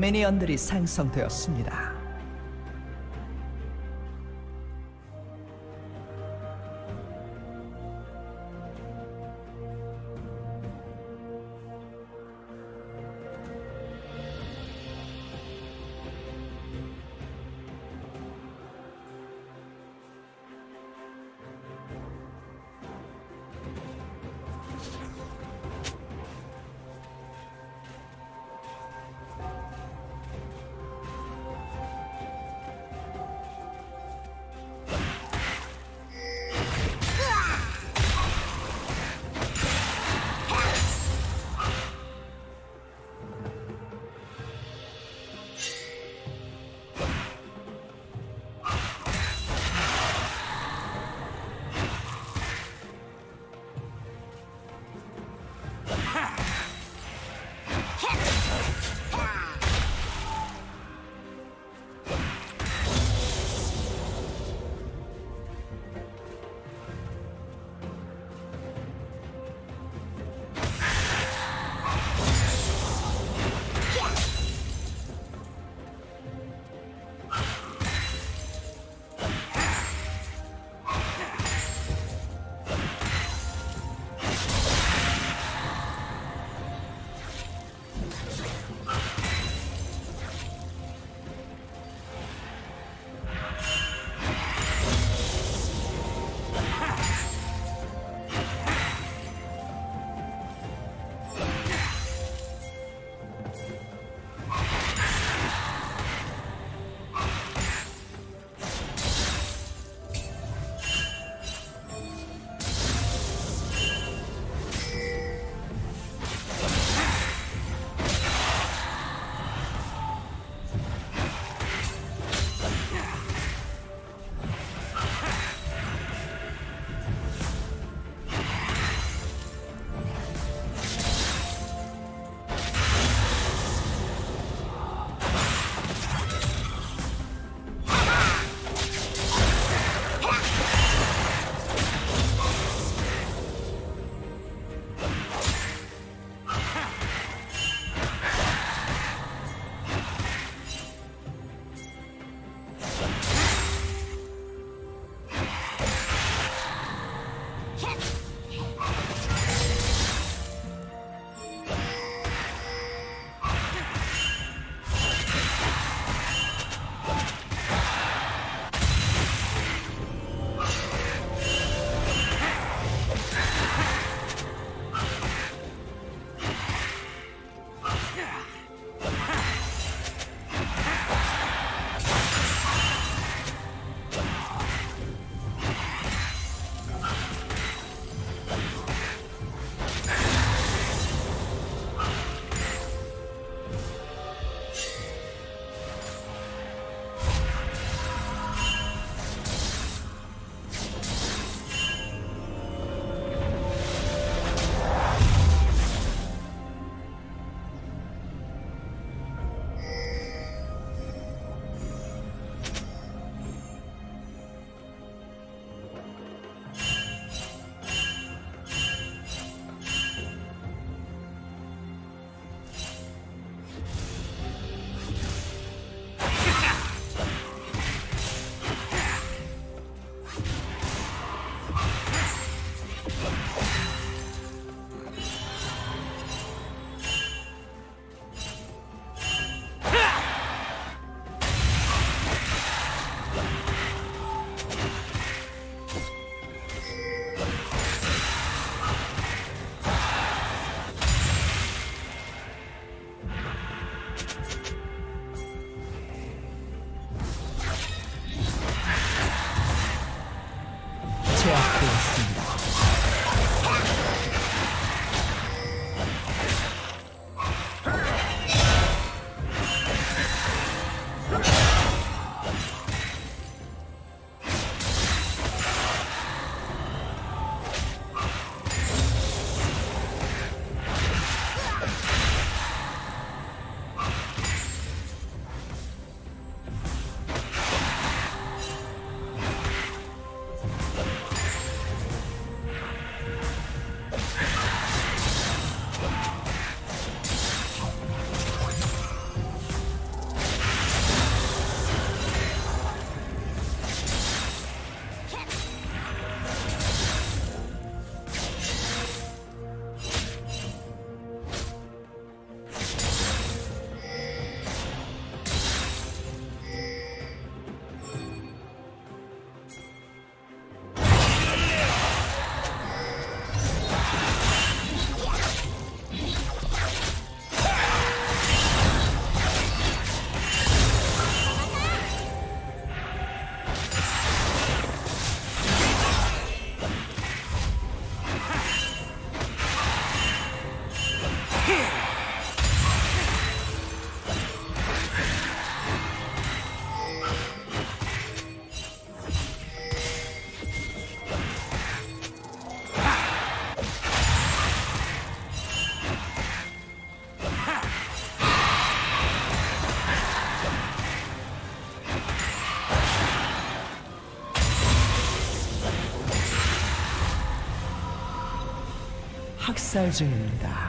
미니언들이 생성되었습니다. 학살 중입니다.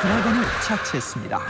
드래곤을 처치했습니다.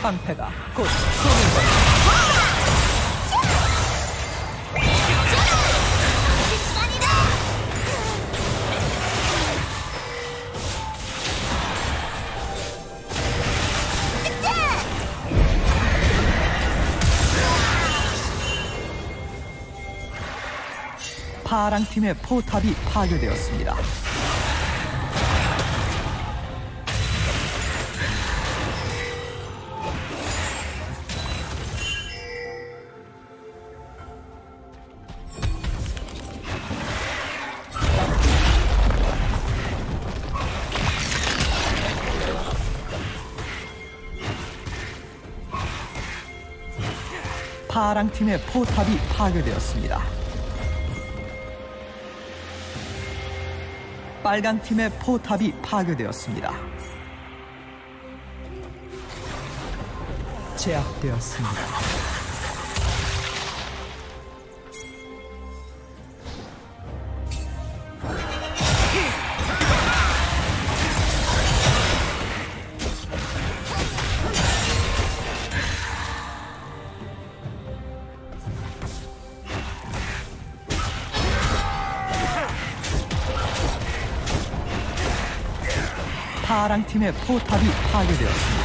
방패가 곧 쏘는 것. 파랑 팀의 포탑이 파괴되었습니다. 파랑 팀의 포탑이 파괴되었습니다. 빨강 팀의 포탑이 파괴되었습니다. 제압되었습니다. 파랑 팀의 포탑이 파괴되었습니다.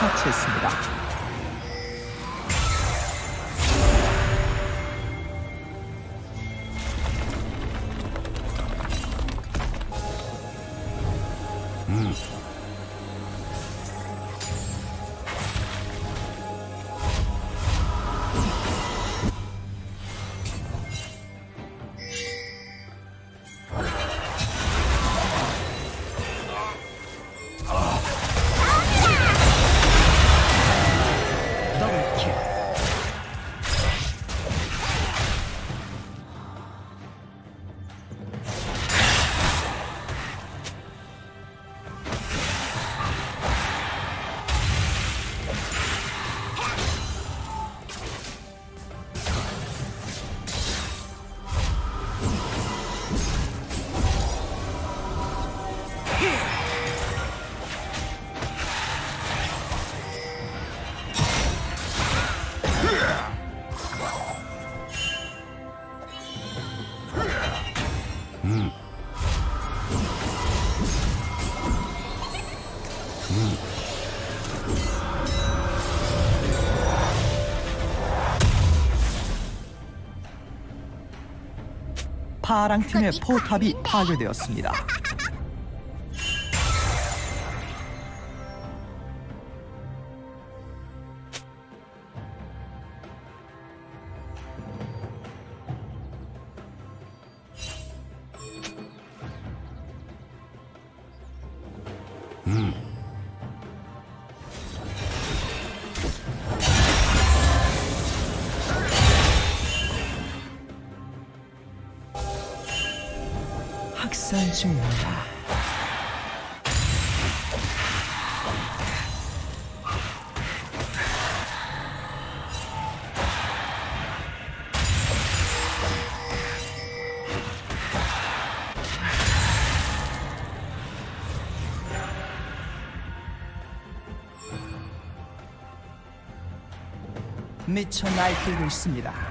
드래곤을 처치했습니다. 파랑 팀의 포탑이 파괴되었습니다. 학살 중입니다. 미쳐 날뛰고 있습니다.